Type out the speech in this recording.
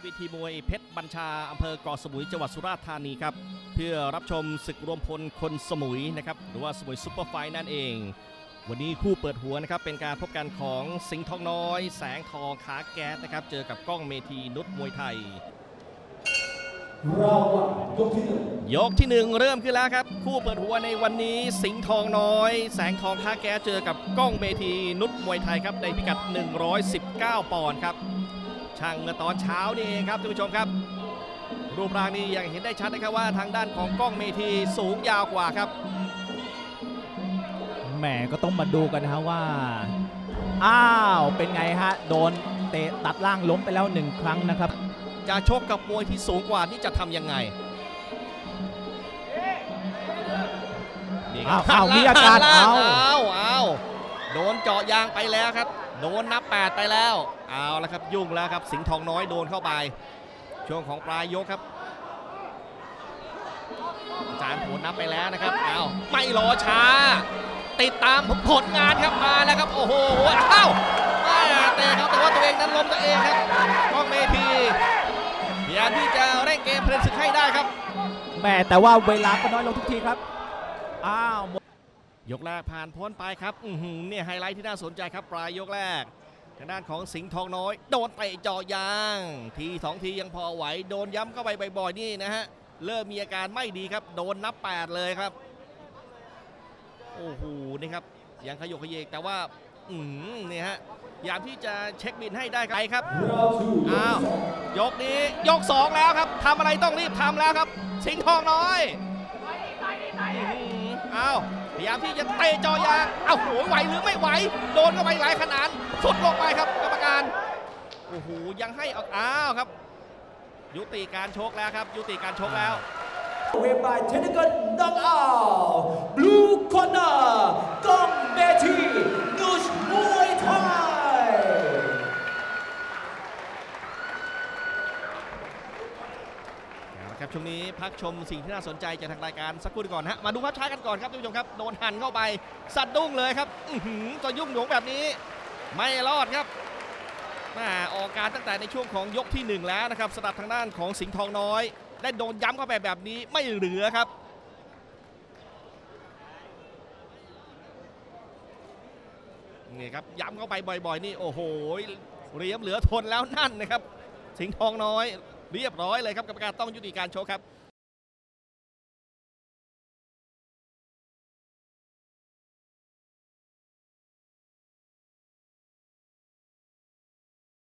เวทีมวยเพชรบัญชาอำเภอเกาะสมุยจังหวัดสุราษฎร์ธานีครับเพื่อรับชมศึกรวมพลคนสมุยนะครับหรือว่าสมุยซุปเปอร์ไฟท์นั่นเอง วันนี้คู่เปิดหัวนะครับเป็นการพบกันของสิงห์ทองน้อย แสงทองขาแก๊สนะครับเจอกับก้องเมทีนุชมวยไทยเราอะยกที่หนึ่งยกที่หนึ่งเริ่มขึ้นแล้วครับ คู่เปิดหัวในวันนี้สิงห์ทองน้อย แสงทองค้าแก้เจอกับก้องเมทีนุชมวยไทยครับในพิกัด 119 ปอนด์ครับ ช่างเมื่อตอนเช้านี่เองครับท่านผู้ชมครับ รูปร่างนี้ยังเห็นได้ชัดนะครับว่าทางด้านของก้องเมทีสูงยาวกว่าครับแหมก็ต้องมาดูกันนะฮะว่า อ้าวเป็นไงฮะโดนเตะตัดล่างล้มไปแล้วหนึ่งครั้งนะครับ จะชกกับมวยที่สูงกว่านี่จะทำยังไงนี่ครัอ้าวอ้าวมีอาการหันล่งเอาเอา เจาะยางไปแล้วครับโดนนับ 8 ไปแล้ว เอาละครับยุ่งแล้วครับ สิงห์ทองน้อยโดนเข้าไป ช่วงของปลายยกครับอาจารย์ผลนับไปแล้วนะครับเอาไม่รอช้า ติดตามผลงานครับมาแล้วครับ โอ้โหอ้าวมาเตะครับแต่ว่าตัวเองนั้นล้มตัวเองครับกล้องเมทีพยายามที่จะเร่งเกมเพลินศึกให้ได้ครับแหมแต่ว่าเวลาก็น้อยลงทุกทีครับอ้าว ยกแรกผ่านพ้นไปครับอืเนี่ยไฮไลท์ที่น่าสนใจครับปลายยกแรกทางด้านของสิงห์ทองน้อย โดนเตะจาะยาง ทีสองทียังพอไหวโดนย้ำเข้าไปบ่อยๆนี่นะฮะเริ่มมีอาการไม่ดีครับ โดนนับ 8 เลยครับ โอ้โหนี่ครับ ยังขยกขยเยกแต่ว่า อืมเนี่ยฮะยามที่จะเช็คบินให้ได้ครับไปครับเอ้าวยกนี้ยก 2 แล้วครับทำอะไรต้องรีบทำแล้วครับ สิงห์ทองน้อยอื้อหืออ้าว พยายามที่จะเตะจอยางเอ้าโหไหวหรือไม่ไหว โดนเข้าไปหลายขนาดสุดลงไปครับกรรมการโอ้โหยังให้ออกอ้าวครับ ยุติการชกแล้วครับ ยุติการชกแล้ว win by technical knockout blue corner ก้องเมธีนุชมวยไทย เอาละ ครับช่วงนี้พักชมสิ่งที่น่าสนใจจากทางรายการสักครู่ก่อนฮะมาดูภาพช้ากันก่อนครับท่านผู้ชมครับโดนหันเข้าไปสัดดุ้งเลยครับอื้อหือตัวยุ่งหยงแบบนี้ ไม่รอดครับแม่ออกการตั้งแต่ในช่วงของยกที่หนึ่งแล้วนะครับสำหรับทางด้านของสิงห์ทองน้อย ได้โดนย้ำเข้าไปแบบนี้ไม่เหลือครับนี่ครับย้ำเข้าไปบ่อยๆ นี่โอ้โหเหรียมเหลือทนแล้วนั่นนะครับ สิงห์ทองน้อย เรียบร้อยเลยครับกรรมการต้องยุติการโชว์ครับ